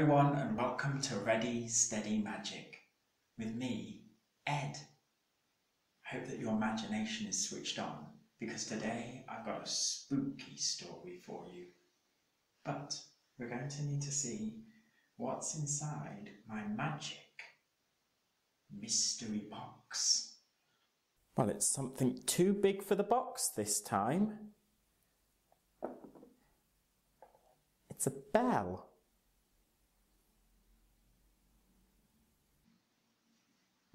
everyone, and welcome to Ready Steady Magic with me, Ed. I hope that your imagination is switched on because today I've got a spooky story for you. But we're going to need to see what's inside my magic mystery box. Well, it's something too big for the box this time. It's a bell.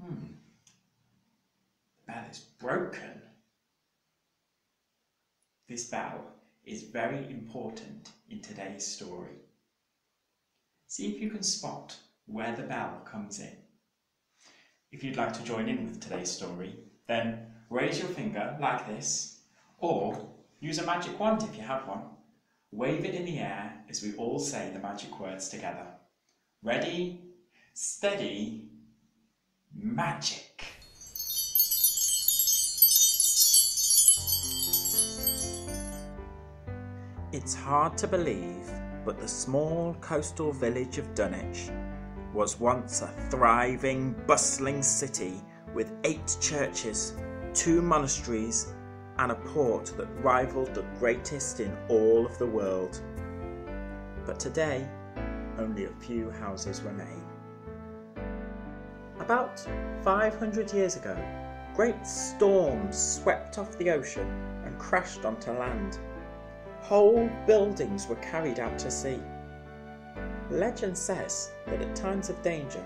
Hmm. The bell is broken. This bell is very important in today's story. See if you can spot where the bell comes in. If you'd like to join in with today's story, then raise your finger like this, or use a magic wand if you have one. Wave it in the air as we all say the magic words together. Ready, steady, magic. It's hard to believe, but the small coastal village of Dunwich was once a thriving, bustling city with eight churches, two monasteries, and a port that rivaled the greatest in all of the world. But today, only a few houses remain. About 500 years ago, great storms swept off the ocean and crashed onto land. Whole buildings were carried out to sea. Legend says that at times of danger,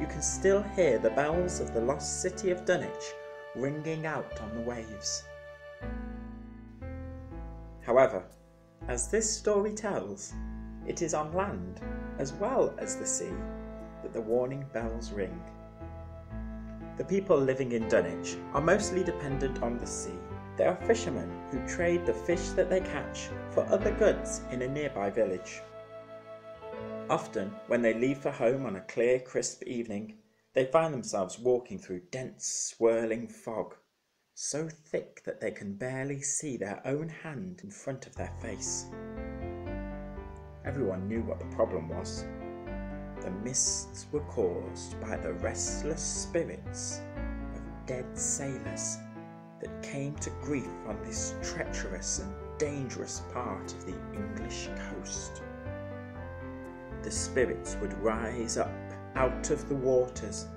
you can still hear the bells of the lost city of Dunwich ringing out on the waves. However, as this story tells, it is on land as well as the sea that the warning bells ring. The people living in Dunwich are mostly dependent on the sea. They are fishermen who trade the fish that they catch for other goods in a nearby village. Often, when they leave for home on a clear, crisp evening, they find themselves walking through dense, swirling fog, so thick that they can barely see their own hand in front of their face. Everyone knew what the problem was. The mists were caused by the restless spirits of dead sailors that came to grief on this treacherous and dangerous part of the English coast. The spirits would rise up out of the waters,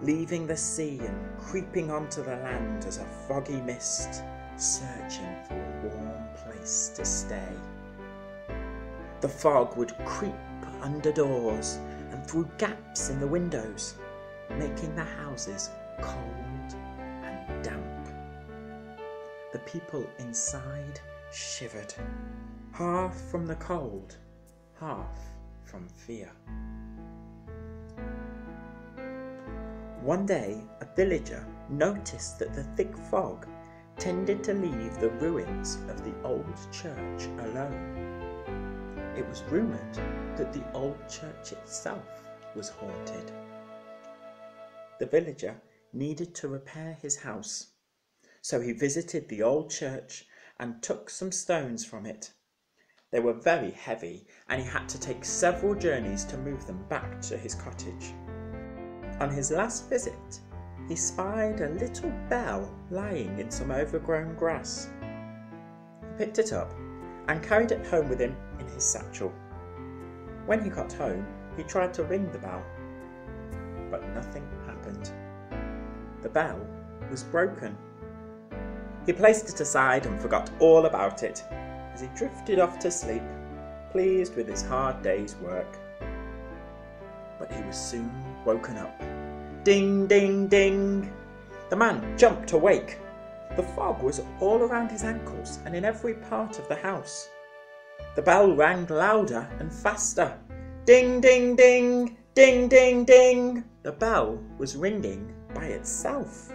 leaving the sea and creeping onto the land as a foggy mist, searching for a warm place to stay. The fog would creep under doors and through gaps in the windows, making the houses cold and damp. The people inside shivered, half from the cold, half from fear. One day, a villager noticed that the thick fog tended to leave the ruins of the old church alone. It was rumoured that the old church itself was haunted. The villager needed to repair his house, so he visited the old church and took some stones from it. They were very heavy, and he had to take several journeys to move them back to his cottage. On his last visit, he spied a little bell lying in some overgrown grass. He picked it up and carried it home with him his satchel. When he got home, he tried to ring the bell, but nothing happened. The bell was broken. He placed it aside and forgot all about it as he drifted off to sleep, pleased with his hard day's work. But he was soon woken up. Ding, ding, ding! The man jumped awake. The fog was all around his ankles and in every part of the house. The bell rang louder and faster. Ding, ding, ding! Ding, ding, ding! The bell was ringing by itself.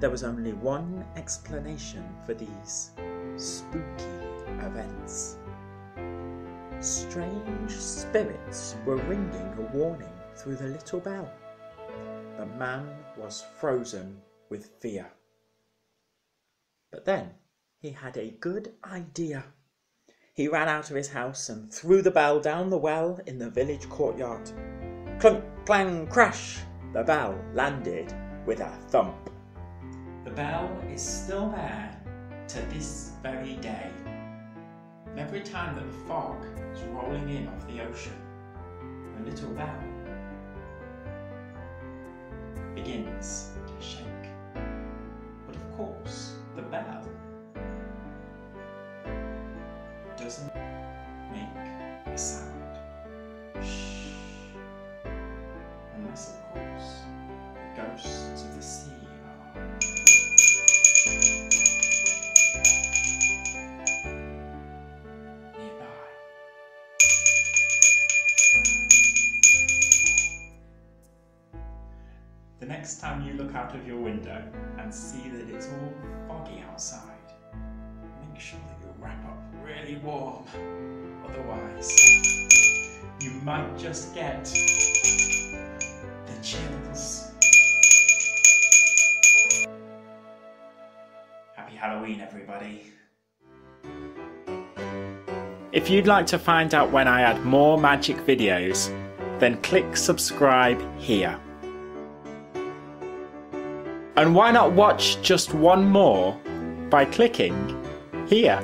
There was only one explanation for these spooky events. Strange spirits were ringing a warning through the little bell. The man was frozen with fear. But then he had a good idea. he ran out of his house and threw the bell down the well in the village courtyard. Clunk, clang, crash! The bell landed with a thump. The bell is still there to this very day. And every time that the fog is rolling in off the ocean, the little bell begins to shake. But of course, the bell doesn't make a sound. Shh. Unless, of course, the ghosts of the sea are nearby. The next time you look out of your window and see that it's all foggy outside, make sure really warm. Otherwise, you might just get the chills. Happy Halloween, everybody. If you'd like to find out when I add more magic videos, then click subscribe here. And why not watch just one more by clicking here?